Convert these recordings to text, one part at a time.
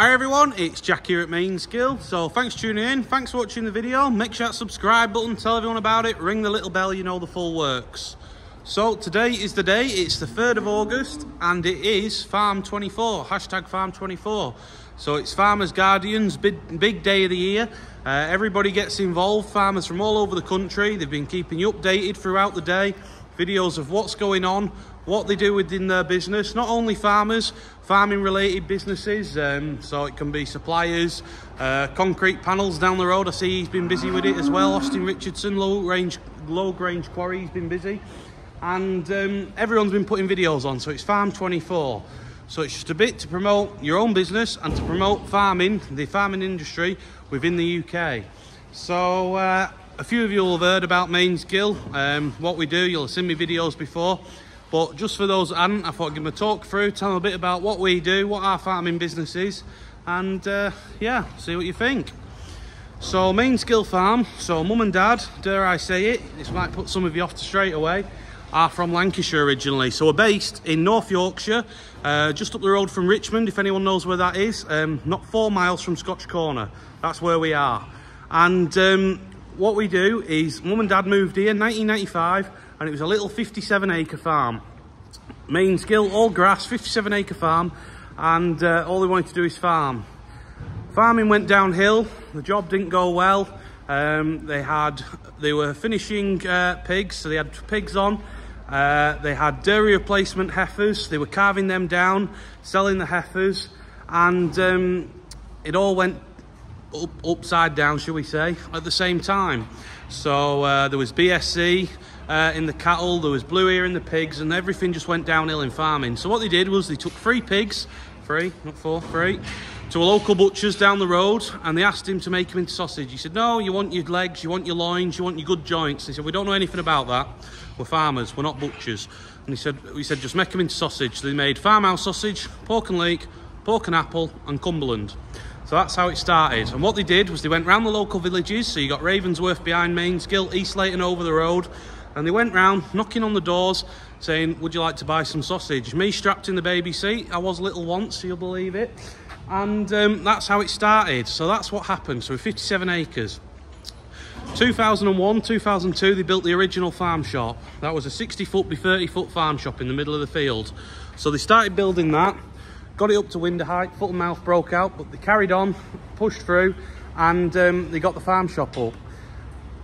Hi everyone, it's Jack here at Mainsgill. So thanks for tuning in, thanks for watching the video. Make sure that subscribe button, tell everyone about it, ring the little bell, you know the full works. So today is the day, it's the 3rd of August and it is Farm 24, hashtag Farm 24. So it's Farmers Guardian's, big, big day of the year. Uh, everybody gets involved, farmers from all over the country. They've been keeping you updated throughout the day. Videos of what's going on, what they do within their business. Not only farmers, farming related businesses. Um, so it can be suppliers, uh, concrete panels down the road. I see he's been busy with it as well. Austin Richardson, low range, low range quarry, he's been busy. And um, everyone's been putting videos on. So it's Farm 24. So it's just a bit to promote your own business and to promote farming, the farming industry within the UK. So uh, a few of you will have heard about Mainsgill, um, what we do, you'll have seen me videos before. But just for those that hadn't, I thought I'd give them a talk through, tell them a bit about what we do, what our farming business is, and uh, yeah, see what you think. So Mainsgill Farm, so mum and dad, dare I say it, this might put some of you off straight away, are from Lancashire originally. So we're based in North Yorkshire, uh, just up the road from Richmond, if anyone knows where that is. Um, not four miles from Scotch Corner. That's where we are. And um, what we do is, mum and dad moved here in 1995, and it was a little 57 acre farm. Mainsgill, all grass, 57 acre farm, and uh, all they wanted to do is farm. Farming went downhill, the job didn't go well. Um, they had, they were finishing uh, pigs, so they had pigs on, uh, they had dairy replacement heifers. They were carving them down, selling the heifers, and um, it all went up, upside down, shall we say, at the same time. So uh, there was BSE uh, in the cattle, there was blue ear in the pigs, and everything just went downhill in farming. So what they did was they took three pigs, three, not four, three, to a local butcher's down the road and they asked him to make them into sausage. He said, no, you want your legs, you want your loins, you want your good joints. He said, we don't know anything about that. We're farmers, we're not butchers. And he said, he said, just make them into sausage. They made farmhouse sausage, pork and leek, pork and apple and Cumberland. So that's how it started. And what they did was they went round the local villages. So you got Ravensworth behind Mainsgill, East Layton over the road. And they went round knocking on the doors saying, would you like to buy some sausage? Me strapped in the baby seat. I was little once, you'll believe it and um, that's how it started so that's what happened so 57 acres 2001 2002 they built the original farm shop that was a 60 foot by 30 foot farm shop in the middle of the field so they started building that got it up to window height foot and mouth broke out but they carried on pushed through and um, they got the farm shop up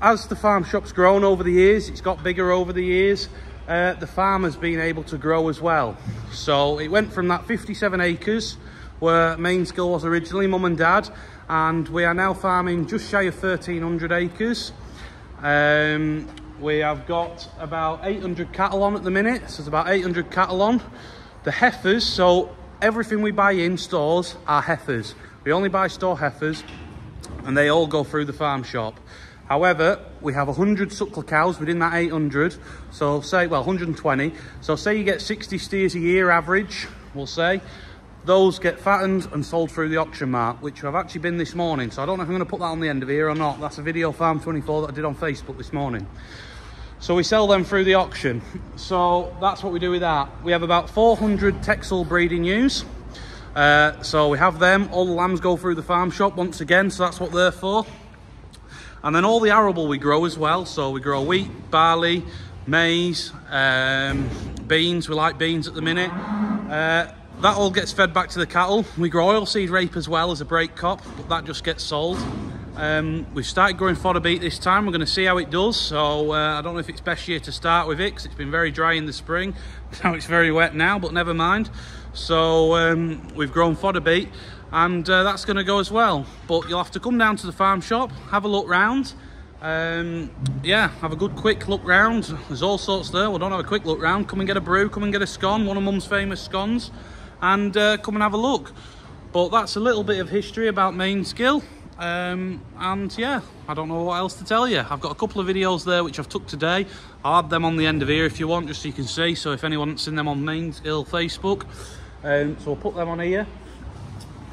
as the farm shop's grown over the years it's got bigger over the years uh, the farm has been able to grow as well so it went from that 57 acres where Mainsgill was originally, mum and dad, and we are now farming just shy of 1,300 acres. Um, we have got about 800 cattle on at the minute, so there's about 800 cattle on. The heifers, so everything we buy in stores are heifers. We only buy store heifers, and they all go through the farm shop. However, we have 100 suckler cows within that 800. So say, well, 120. So say you get 60 steers a year average, we'll say. Those get fattened and sold through the auction mart, which I've actually been this morning. So I don't know if I'm going to put that on the end of here or not. That's a video Farm 24 that I did on Facebook this morning. So we sell them through the auction. So that's what we do with that. We have about 400 Texel breeding ewes. Uh, so we have them. All the lambs go through the farm shop once again. So that's what they're for. And then all the arable we grow as well. So we grow wheat, barley, maize, um, beans. We like beans at the minute. Uh, that all gets fed back to the cattle. We grow oilseed rape as well as a break crop, but that just gets sold. Um, we've started growing fodder beet this time. We're going to see how it does. So uh, I don't know if it's best year to start with it because it's been very dry in the spring. Now it's very wet now, but never mind. So um, we've grown fodder beet and uh, that's going to go as well. But you'll have to come down to the farm shop, have a look round. Um, yeah, have a good quick look round. There's all sorts there. Well, don't have a quick look round. Come and get a brew, come and get a scone, one of mum's famous scones and uh, come and have a look. But that's a little bit of history about Mainsgill. Um, and yeah, I don't know what else to tell you. I've got a couple of videos there which I've took today. I'll add them on the end of here if you want, just so you can see. So if anyone's seen them on Mainsgill Facebook, um, so I'll put them on here.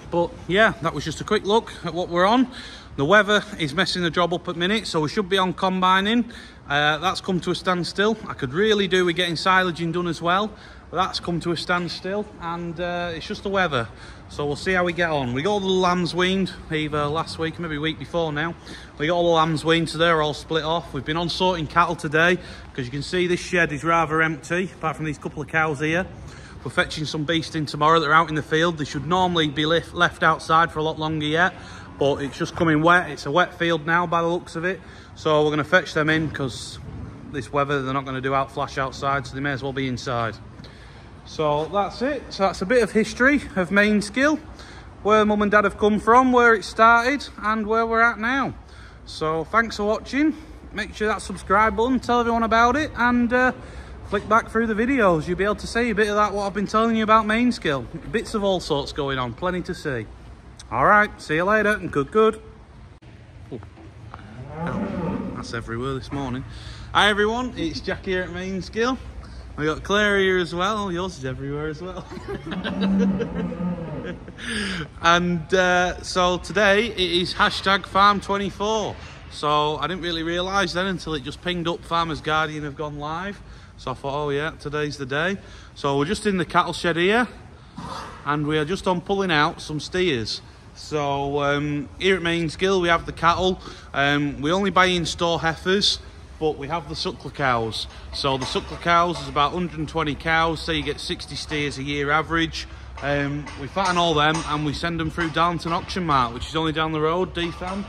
But yeah, that was just a quick look at what we're on. The weather is messing the job up at minute, so we should be on combining. Uh, that's come to a standstill. I could really do with getting silaging done as well, but that's come to a standstill, and uh, it's just the weather. So we'll see how we get on. We got all the lambs weaned, either last week, maybe week before now. We got all the lambs weaned today, they're all split off. We've been on sorting cattle today, because you can see this shed is rather empty, apart from these couple of cows here. We're fetching some beasting tomorrow. They're out in the field. They should normally be left, left outside for a lot longer yet but it's just coming wet. It's a wet field now by the looks of it. So we're going to fetch them in because this weather, they're not going to do out flash outside, so they may as well be inside. So that's it. So that's a bit of history of Mainsgill, where mum and dad have come from, where it started, and where we're at now. So thanks for watching. Make sure that subscribe button, tell everyone about it, and uh, flick back through the videos. You'll be able to see a bit of that, what I've been telling you about Mainsgill. Bits of all sorts going on, plenty to see. All right, see you later and good, good. Oh, that's everywhere this morning. Hi everyone, it's Jack here at Mainsgill. We got Claire here as well. Yours is everywhere as well. and uh, so today it is hashtag farm24. So I didn't really realise then until it just pinged up Farmers Guardian have gone live. So I thought, oh yeah, today's the day. So we're just in the cattle shed here and we are just on pulling out some steers. So um, here at Mainsgill we have the cattle. Um, we only buy in store heifers, but we have the suckler cows. So the suckler cows is about 120 cows, so you get 60 steers a year average. Um, we fatten all them and we send them through Darlington Auction Mart, which is only down the road, DFAM.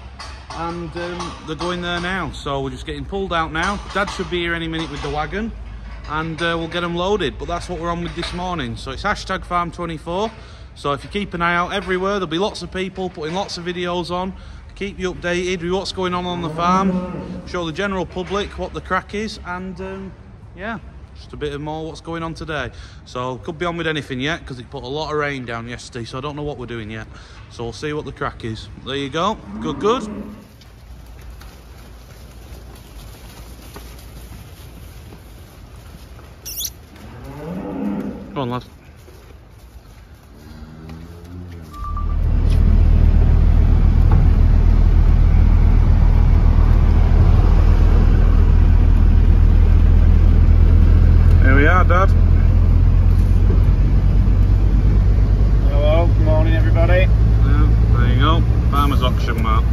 And um, they're going there now. So we're just getting pulled out now. Dad should be here any minute with the wagon and uh, we'll get them loaded. But that's what we're on with this morning. So it's hashtag farm24. So if you keep an eye out everywhere, there'll be lots of people putting lots of videos on, keep you updated with what's going on on the farm, show the general public what the crack is, and um, yeah, just a bit of more what's going on today. So could be on with anything yet because it put a lot of rain down yesterday, so I don't know what we're doing yet. So we'll see what the crack is. There you go. Good, good. Come on, lad. Dad. Hello, good morning everybody. Yeah, there you go, farmer's auction mart.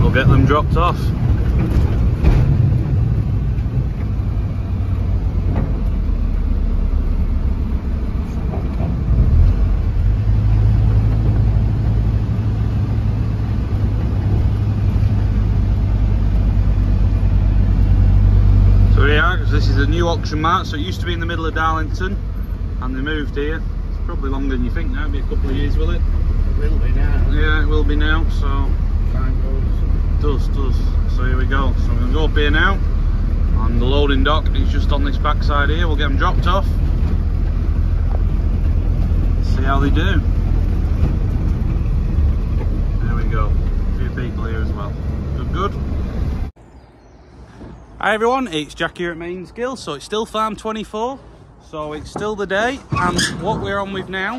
We'll get them dropped off. this is a new auction mart so it used to be in the middle of Darlington and they moved here it's probably longer than you think now, It'll be a couple of years will it? It will be now. Yeah it will be now so Time goes. Does, does. So here we go. So I'm going to go up here now and the loading dock is just on this back side here. We'll get them dropped off. See how they do. There we go. A few people here as well. Good, good. Hi everyone, it's Jack here at Mainsgill. So it's still Farm 24. So it's still the day. And what we're on with now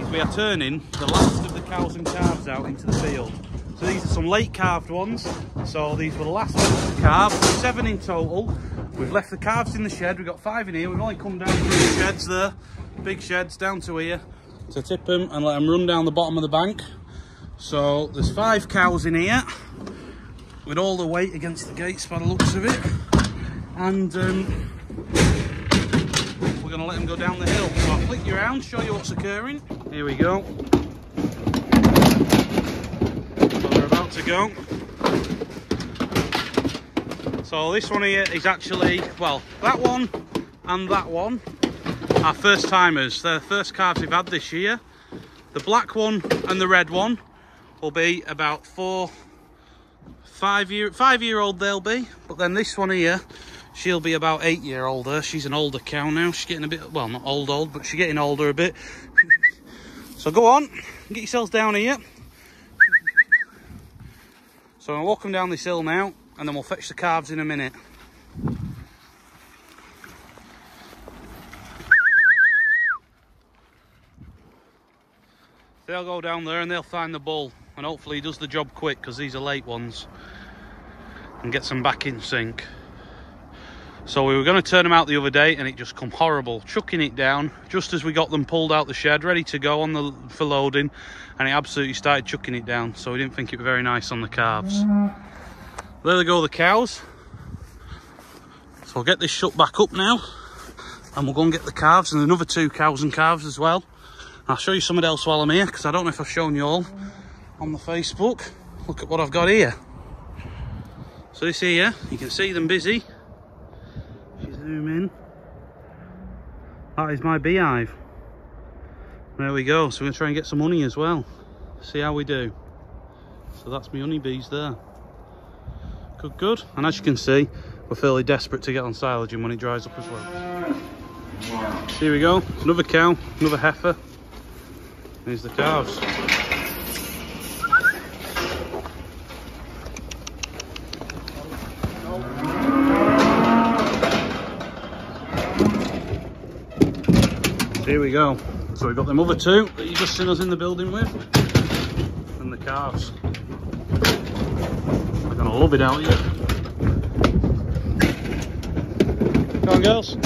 is we are turning the last of the cows and calves out into the field. So these are some late calved ones. So these were the last ones to calve, seven in total. We've left the calves in the shed. We've got five in here. We've only come down through the sheds there, big sheds down to here to tip them and let them run down the bottom of the bank. So there's five cows in here with all the weight against the gates by the looks of it. And um, we're going to let them go down the hill. So I'll flick you around, show you what's occurring. Here we go. So they're about to go. So this one here is actually, well, that one and that one are first timers. They're the first calves we've had this year. The black one and the red one will be about four, five year five year old they'll be but then this one here she'll be about eight year older. She's an older cow now. She's getting a bit well not old old but she's getting older a bit. So go on get yourselves down here. So i'll walking down this hill now and then we'll fetch the calves in a minute. They'll go down there and they'll find the bull. And hopefully he does the job quick because these are late ones. And gets them back in sync. So we were going to turn them out the other day and it just come horrible. Chucking it down just as we got them pulled out the shed, ready to go on the for loading. And it absolutely started chucking it down. So we didn't think it was very nice on the calves. There they go, the cows. So I'll get this shut back up now. And we'll go and get the calves and another two cows and calves as well. I'll show you something else while I'm here because I don't know if I've shown you all on the Facebook. Look at what I've got here. So this here, you can see them busy. If you zoom in, that is my beehive. There we go. So we're to try and get some honey as well. See how we do. So that's my honeybees there. Good, good. And as you can see, we're fairly desperate to get on silaging when it dries up as well. Here we go. Another cow, another heifer. There's the calves. Here we go. So we've got them other two that you just seen us in the building with. And the calves. They're gonna love it out here. Come on girls.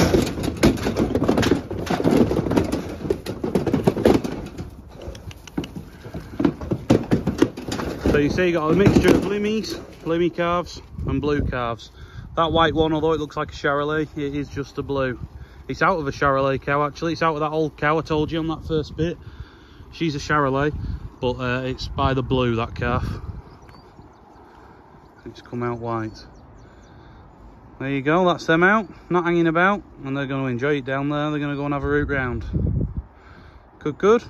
So you see you got a mixture of blimmies, blimmy calves and blue calves. That white one, although it looks like a Charolais, it is just a blue. It's out of a Charolais cow actually, it's out of that old cow I told you on that first bit. She's a Charolais, but uh, it's by the blue, that calf. It's come out white. There you go, that's them out, not hanging about, and they're going to enjoy it down there. They're going to go and have a root round. Good, good.